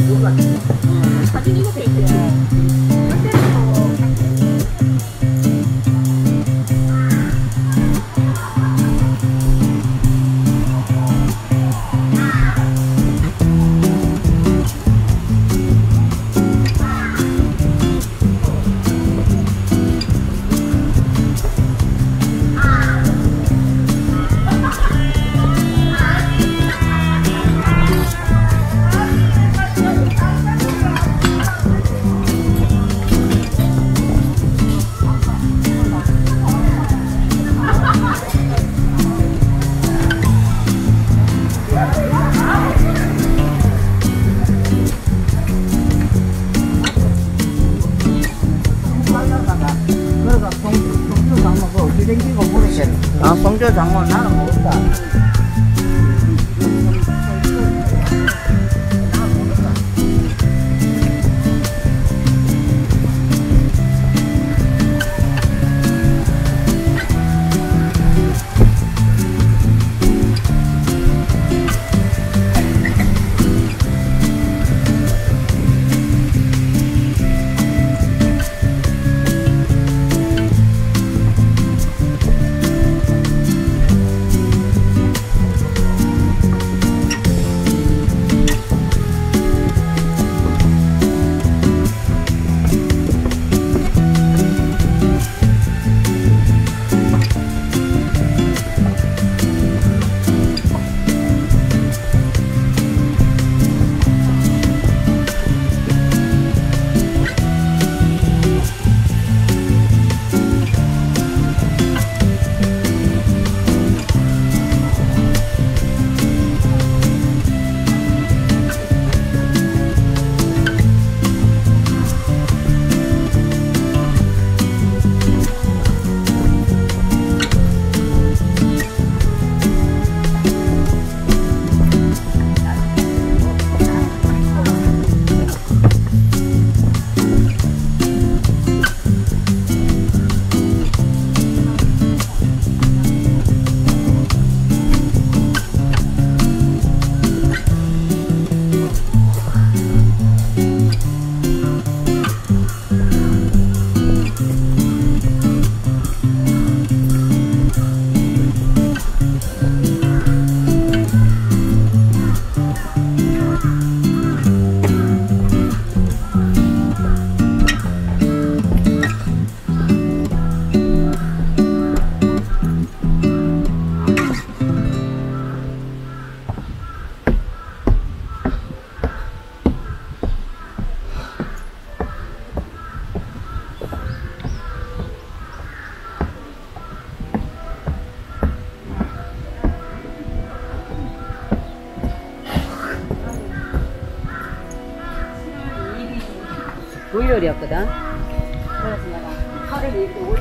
うん、8人ぐらいいても。这长我哪能没事啊？ 물요리였거든. 그래서 내가 팔을 이렇게 올려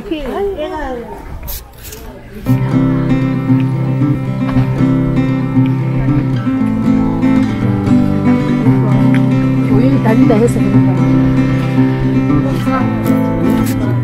피 애가 교회 다닌다 해서 그런가. 그